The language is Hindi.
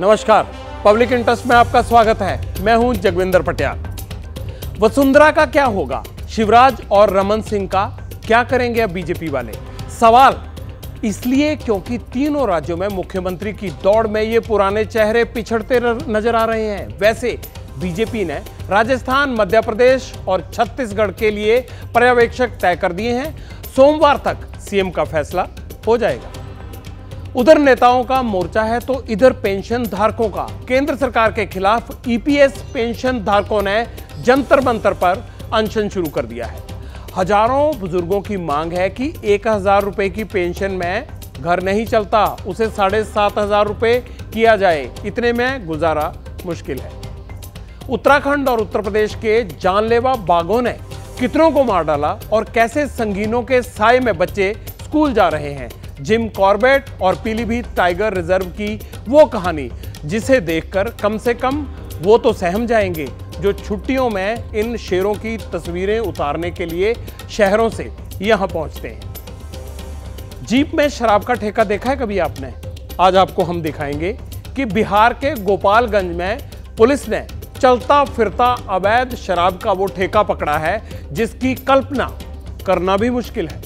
नमस्कार, पब्लिक इंटरेस्ट में आपका स्वागत है। मैं हूँ जगविंदर पटियाल। वसुंधरा का क्या होगा? शिवराज और रमन सिंह का क्या करेंगे अब बीजेपी वाले? सवाल, इसलिए क्योंकि तीनों राज्यों में मुख्यमंत्री की दौड़ में ये पुराने चेहरे पिछड़ते नज़र आ रहे हैं। वैसे, बीजेपी ने राजस्थान, मध्य प्रदेश और छत्तीसगढ़ के लिए पर्यवेक्षक तय कर दिए हैं। सोमवार तक सीएम का फैसला हो जाएगा। उधर नेताओं का मोर्चा है तो इधर पेंशन धारकों का। केंद्र सरकार के खिलाफ ईपीएस पेंशन धारकों ने जंतर मंतर पर अनशन शुरू कर दिया है। हज़ारों बुज़ुर्गों की मांग है कि एक हज़ार रुपए की पेंशन में घर नहीं चलता, उसे साढ़े सात हज़ार रुपए किया जाए। इतने में गुजारा मुश्किल है। उत्तराखंड और उत्तर प्रदेश के जानलेवा बाघों ने कितनों को मार डाला और कैसे संगीनों के साय में बच्चे स्कूल जा रहे हैं? जिम कॉर्बेट और पीलीभीत टाइगर रिज़र्व की वो कहानी, जिसे देखकर कम से कम वो तो सहम जाएँगे जो छुट्टियों में इन शेरों की तस्वीरें उतारने के लिए शहरों से यहाँ पहुँचते हैं। जीप में शराब का ठेका देखा है कभी आपने? आज आपको हम दिखाएँगे कि बिहार के गोपालगंज में पुलिस ने चलता फिरता अवैध शराब का वो ठेका पकड़ा है, जिसकी कल्पना करना भी मुश्किल है।